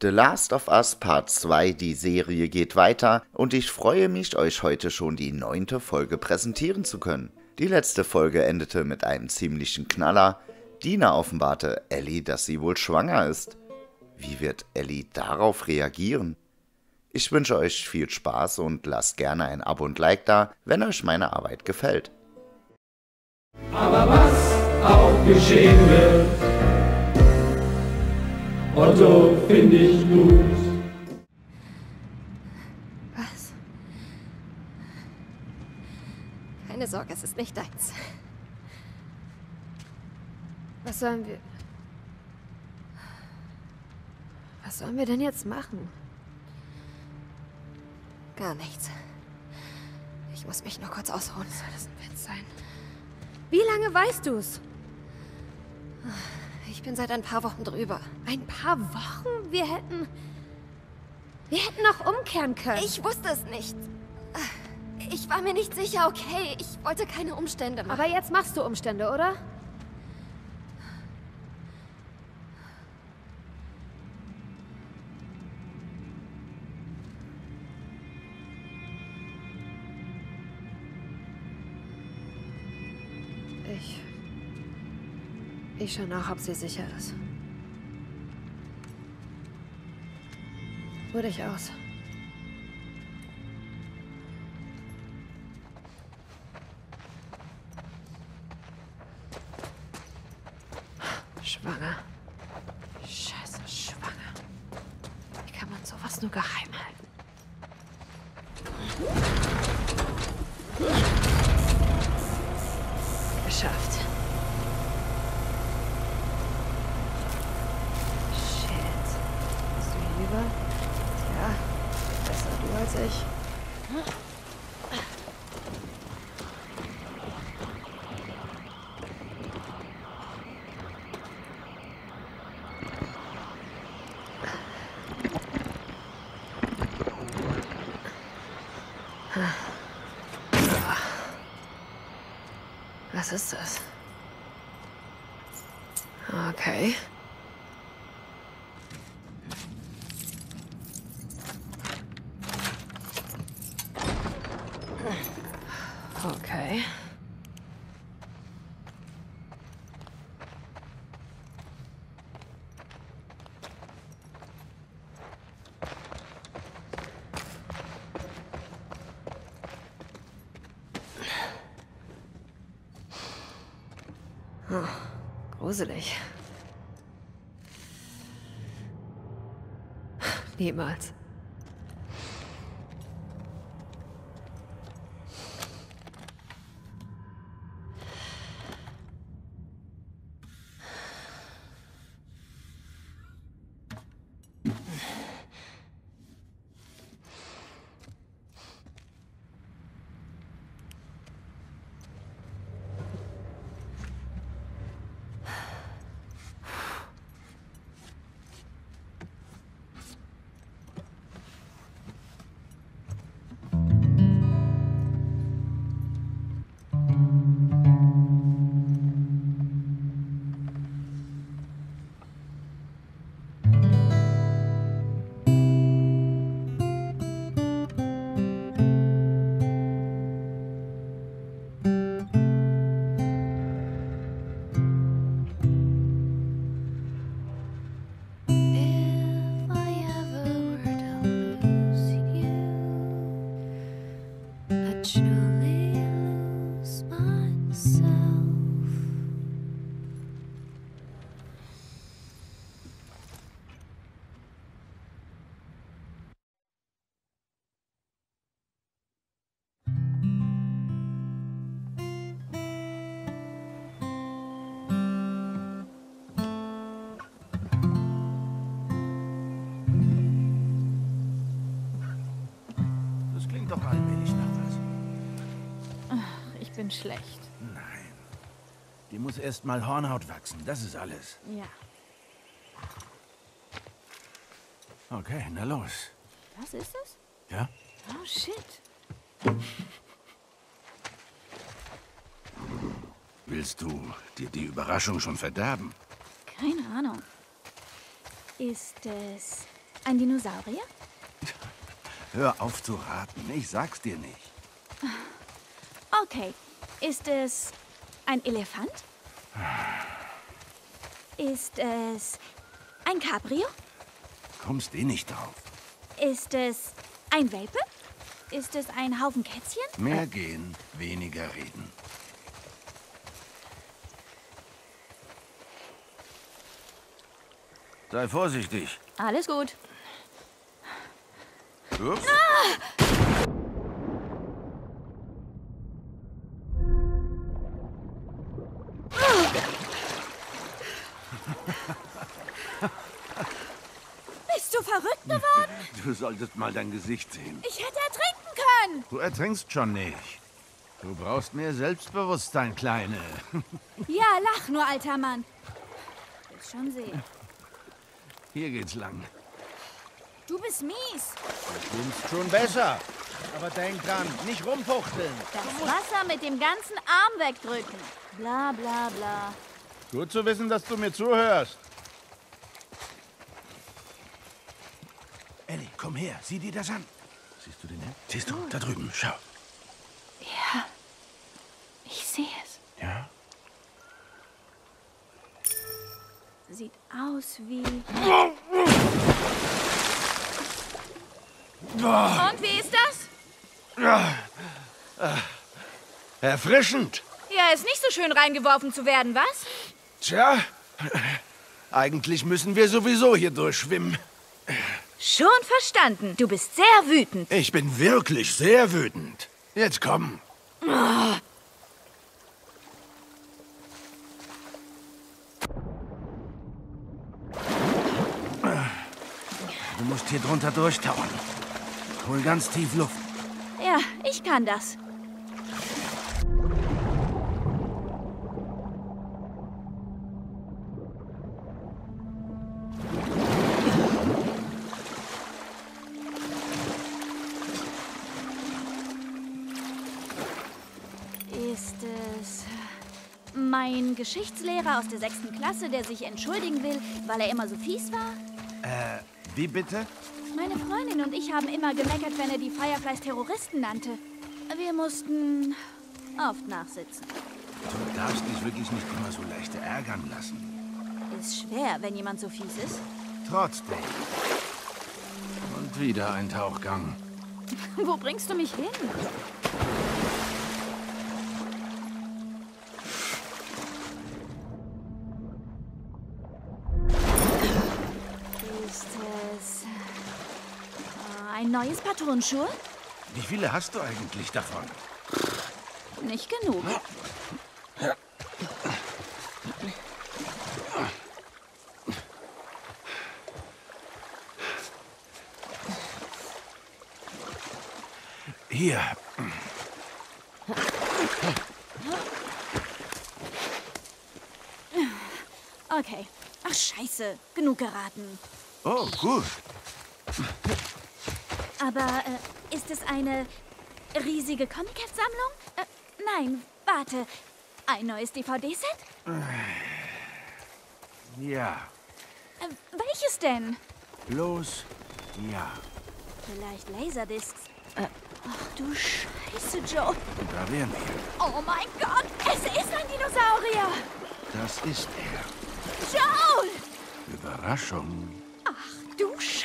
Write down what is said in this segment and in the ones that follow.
The Last of Us Part 2, die Serie geht weiter und ich freue mich, euch heute schon die neunte Folge präsentieren zu können. Die letzte Folge endete mit einem ziemlichen Knaller. Dina offenbarte Ellie, dass sie wohl schwanger ist. Wie wird Ellie darauf reagieren? Ich wünsche euch viel Spaß und lasst gerne ein Abo und Like da, wenn euch meine Arbeit gefällt. Aber was auch geschehen wird, Otto finde ich gut. Was? Keine Sorge, es ist nicht deins. Was sollen wir... Was sollen wir denn jetzt machen? Gar nichts. Ich muss mich nur kurz ausruhen. Soll das ein Witz sein? Wie lange weißt du's? Ich bin seit ein paar Wochen drüber. Ein paar Wochen? Wir hätten... Wir hätten noch umkehren können. Ich wusste es nicht. Ich war mir nicht sicher, okay. Ich wollte keine Umstände machen. Aber jetzt machst du Umstände, oder? Ich schaue nach, ob sie sicher ist. Ruh dich aus. Schwanger. Scheiße, schwanger. Wie kann man sowas nur geheim halten? Geschafft. Shit. Bist du hinüber? Ja, besser du als ich. Was ist das? Okay. Okay. Gruselig. Niemals. Klingt doch allmählich nach was. Ich bin schlecht. Nein. Die muss erst mal Hornhaut wachsen, das ist alles. Ja. Okay, na los. Was ist es? Ja? Oh, shit. Willst du dir die Überraschung schon verderben? Keine Ahnung. Ist es Ein Dinosaurier? Hör auf zu raten. Ich sag's dir nicht. Okay. Ist es ein Elefant? Ist es ein Cabrio? Kommst eh nicht drauf. Ist es ein Welpe? Ist es ein Haufen Kätzchen? Mehr gehen, weniger reden. Sei vorsichtig. Alles gut. Ups. Bist du verrückt geworden? Du solltest mal dein Gesicht sehen. Ich hätte ertrinken können. Du ertrinkst schon nicht. Du brauchst mehr Selbstbewusstsein, Kleine. Ja, lach nur, alter Mann. Willst schon sehen. Hier geht's lang. Du bist mies. Schwimmst schon besser. Aber denk dran, nicht rumfuchteln. Das Wasser mit dem ganzen Arm wegdrücken. Bla bla bla. Gut zu wissen, dass du mir zuhörst. Ellie, komm her. Sieh dir das an. Siehst du den hin? Siehst du? Da drüben. Schau. Ja. Ich sehe es. Ja? Sieht aus wie. Und wie ist das? Erfrischend. Ja, ist nicht so schön reingeworfen zu werden, was? Tja, eigentlich müssen wir sowieso hier durchschwimmen. Schon verstanden. Du bist sehr wütend. Ich bin wirklich sehr wütend. Jetzt komm. Du musst hier drunter durchtauchen. Hol ganz tief Luft. Ja, ich kann das. Ist es mein Geschichtslehrer aus der sechsten Klasse, der sich entschuldigen will, weil er immer so fies war? Äh, wie bitte? Freundin und ich haben immer gemeckert, wenn er die Fireflies Terroristen nannte. Wir mussten oft nachsitzen. Du darfst dich wirklich nicht immer so leicht ärgern lassen. Ist schwer, wenn jemand so fies ist. Trotzdem. Und wieder ein Tauchgang. Wo bringst du mich hin? Ein neues Paar Turnschuhe? Wie viele hast du eigentlich davon? Nicht genug. Hier. Okay. Ach, scheiße. Genug geraten. Oh, gut. Aber äh, ist es eine riesige Comic-Sammlung? Äh, nein, warte. Ein neues DVD-Set? Ja. Äh, welches denn? Bloß ja. Vielleicht Laserdiscs. Äh, ach du Scheiße, Joe. Da wären wir. Oh mein Gott, es ist ein Dinosaurier. Das ist er. Joel! Überraschung. Ach du Scheiße.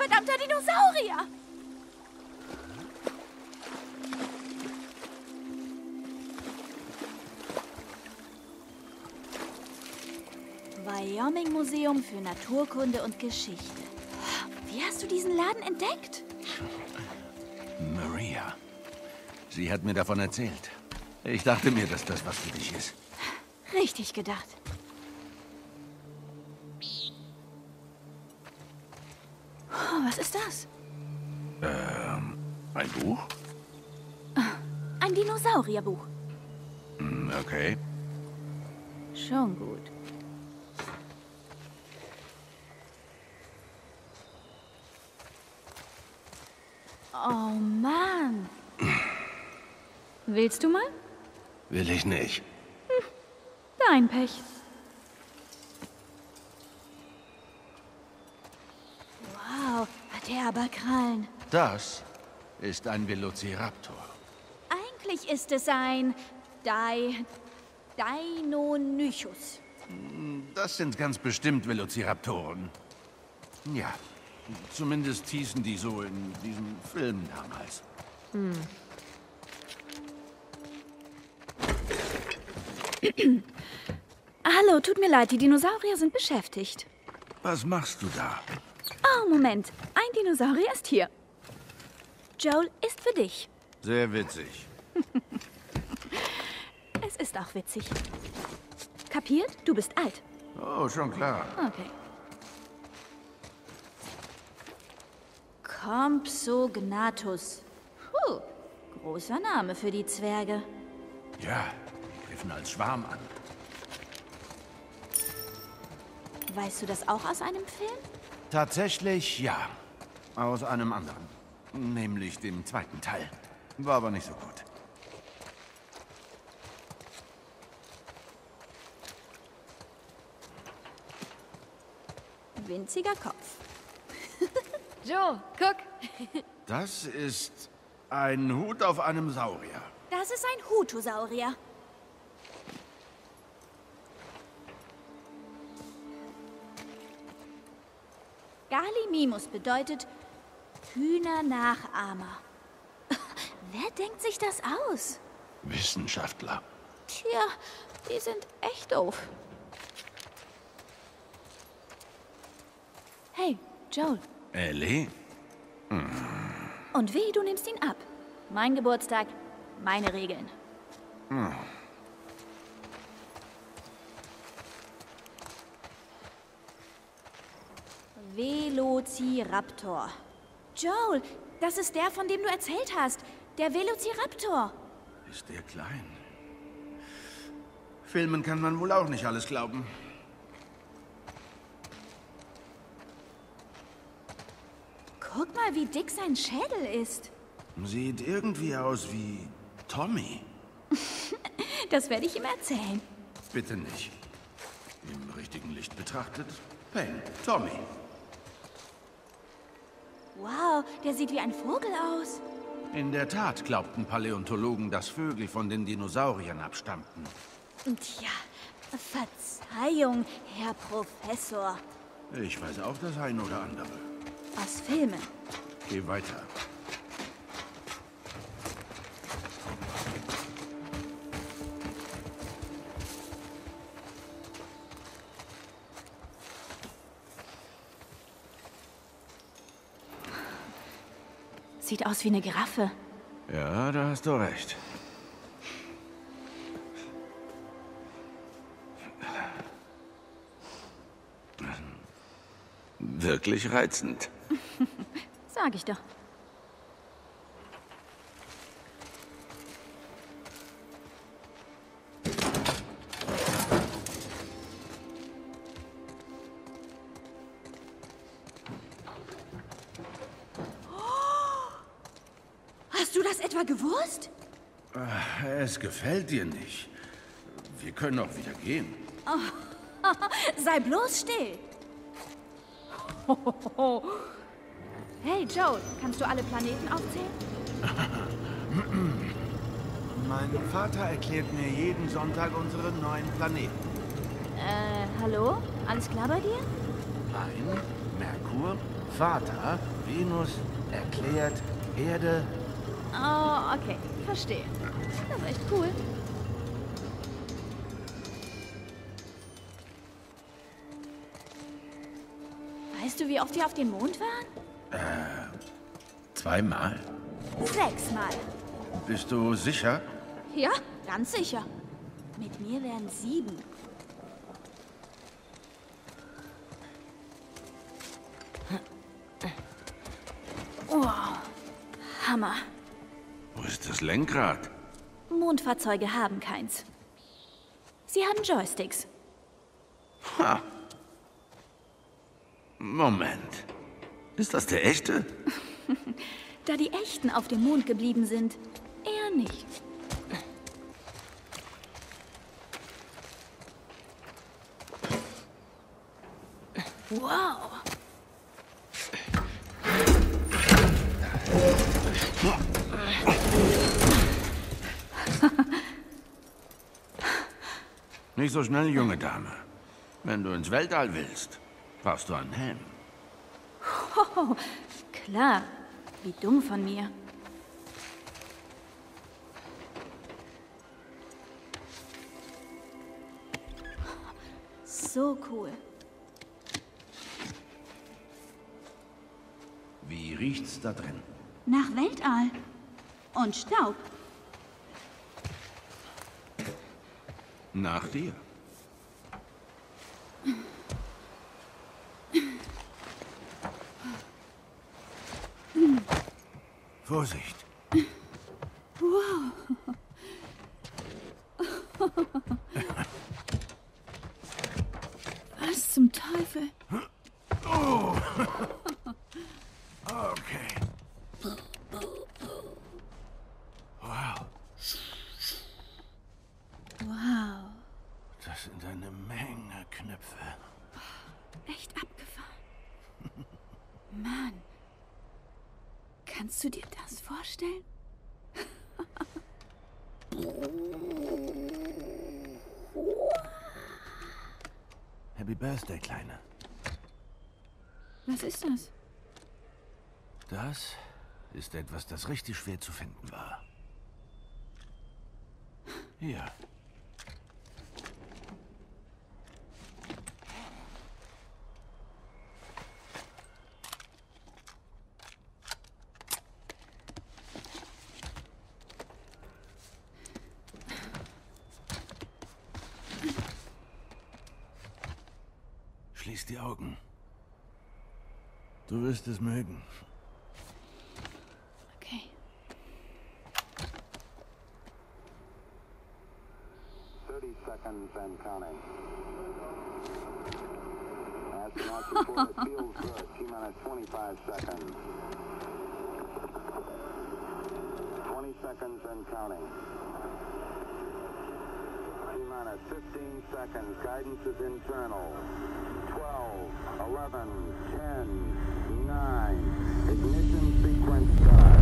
Gottverdammter Dinosaurier. Wyoming Museum für Naturkunde und Geschichte. Wie hast du diesen Laden entdeckt? Maria. Sie hat mir davon erzählt. Ich dachte mir, dass das was für dich ist. Richtig gedacht. Oh, was ist das? Ein Buch? Ein Dinosaurierbuch. Hm, Okay. Schon gut. Oh Mann. Willst du mal? Will ich nicht. Dein Pech. Kerberkrallen. Das ist ein Velociraptor. Eigentlich ist es ein Dai... Deinonychus. Das sind ganz bestimmt Velociraptoren. Ja, zumindest hießen die so in diesem Film damals. Hallo, tut mir leid, die Dinosaurier sind beschäftigt. Was machst du da? Oh, Moment. Ein Dinosaurier ist hier. Joel ist für dich. Sehr witzig. Es ist auch witzig. Kapiert? Du bist alt. Oh, schon klar. Okay. Compsognathus. Puh, großer Name für die Zwerge. Ja, die griffen als Schwarm an. Weißt du das auch aus einem Film? Tatsächlich ja. Aus einem anderen. Nämlich dem zweiten Teil. War aber nicht so gut. Winziger Kopf. Joe, guck. Das ist ein Hut auf einem Saurier. Das ist ein Hutosaurier. Gallimimus bedeutet Hühnernachahmer. Wer denkt sich das aus? Wissenschaftler. Tja, die sind echt doof. Hey, Joel. Ellie? Und weh, du nimmst ihn ab. Mein Geburtstag, meine Regeln. Velociraptor. Joel, das ist der, von dem du erzählt hast. Der Velociraptor. Ist der klein? Filmen kann man wohl auch nicht alles glauben. Guck mal, wie dick sein Schädel ist. Sieht irgendwie aus wie Tommy. Das werde ich ihm erzählen. Bitte nicht. Im richtigen Licht betrachtet. Hey, Tommy. Wow, der sieht wie ein Vogel aus. In der Tat glaubten Paläontologen, dass Vögel von den Dinosauriern abstammten. Tja, Verzeihung, Herr Professor. Ich weiß auch das ein oder andere. Aus Filmen. Geh weiter. Sieht aus wie eine Giraffe. Ja, da hast du recht. Wirklich reizend. Sag ich doch. Es gefällt dir nicht. Wir können auch wieder gehen. Sei bloß still. Hey Joel, kannst du alle Planeten aufzählen? Mein Vater erklärt mir jeden Sonntag unsere neuen Planeten. Äh, hallo? Alles klar bei dir? Rhein, Merkur, Vater, Venus, erklärt, Erde. Oh, okay, verstehe. Das ist echt cool. Weißt du, wie oft wir auf dem Mond waren? Zweimal. Sechsmal. Bist du sicher? Ja, ganz sicher. Mit mir wären sieben. Wow. Hammer. Das Lenkrad? Mondfahrzeuge haben keins. Sie haben Joysticks. Ha. Moment. Ist das der echte? Da die echten auf dem Mond geblieben sind, eher nicht. Wow. Nicht so schnell, junge Dame. Wenn du ins Weltall willst, brauchst du einen Helm. Oh, klar. Wie dumm von mir. So cool. Wie riecht's da drin? Nach Weltall. Und Staub. Nach dir. Vorsicht. Was zum Teufel? Okay. Wow, Wow. das sind eine Menge Knöpfe. Echt abgefahren. Mann. Kannst du dir das vorstellen? Happy Birthday, Kleine. Was ist das? Das ist etwas, das richtig schwer zu finden war. Hier. Wirst es mögen. Okay. Thirty seconds and counting. Astronaut report it feels good. T minus 25 seconds. 20 seconds and counting. T minus 15 seconds. Guidance is internal. 12, 11, 10, 9. Ignition sequence start.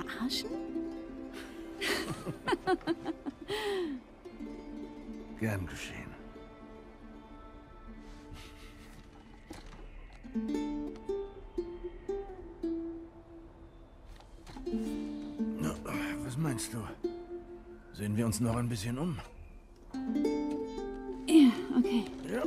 Verarschen? Gern geschehen. Na, was meinst du? Sehen wir uns noch ein bisschen um? Ja, okay. Ja.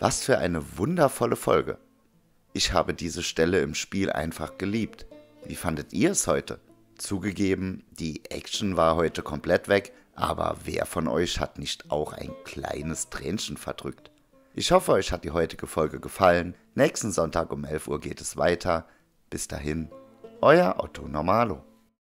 Was für eine wundervolle Folge. Ich habe diese Stelle im Spiel einfach geliebt. Wie fandet ihr es heute? Zugegeben, die Action war heute komplett weg, aber wer von euch hat nicht auch ein kleines Tränchen verdrückt? Ich hoffe, euch hat die heutige Folge gefallen. Nächsten Sonntag um 11 Uhr geht es weiter. Bis dahin, euer Otto Normalo.